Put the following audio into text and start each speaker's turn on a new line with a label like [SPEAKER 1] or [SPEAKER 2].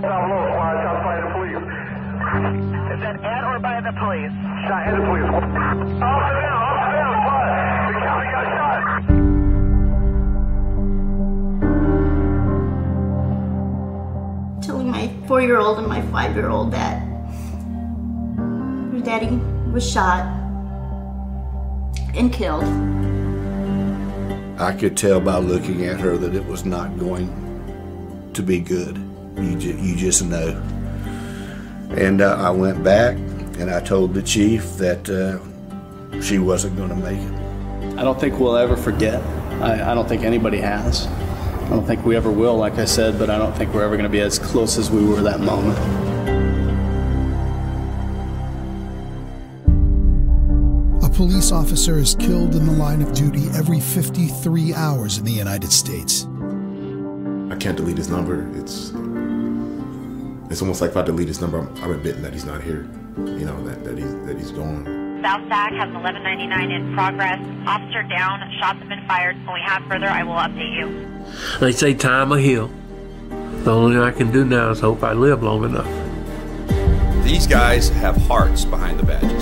[SPEAKER 1] Four cars.
[SPEAKER 2] Down low, squad, shots by the police.
[SPEAKER 1] Is that at or by the police?
[SPEAKER 2] Shot at the police. Officer down, officer down, squad. The county got shot.
[SPEAKER 3] telling my four year old and my five year old that her daddy was shot and killed.
[SPEAKER 4] I could tell by looking at her that it was not going to be good. You, ju- you just know. And uh, I went back and I told the chief that uh, she wasn't going to make it.
[SPEAKER 5] I don't think we'll ever forget. I, I don't think anybody has. I don't think we ever will, like I said, but I don't think we're ever going to be as close as we were that moment.
[SPEAKER 6] A police officer is killed in the line of duty every 53 hours in the United States.
[SPEAKER 7] I can't delete his number. It's it's almost like if I delete his number, I'm, I'm admitting that he's not here. You know that that he's that he's gone.
[SPEAKER 8] South Sac has an 1199 in progress. Officer down, shots have been fired. When we have further, I will update you.
[SPEAKER 9] They say time will heal. The only thing I can do now is hope I live long enough.
[SPEAKER 10] These guys have hearts behind the badges,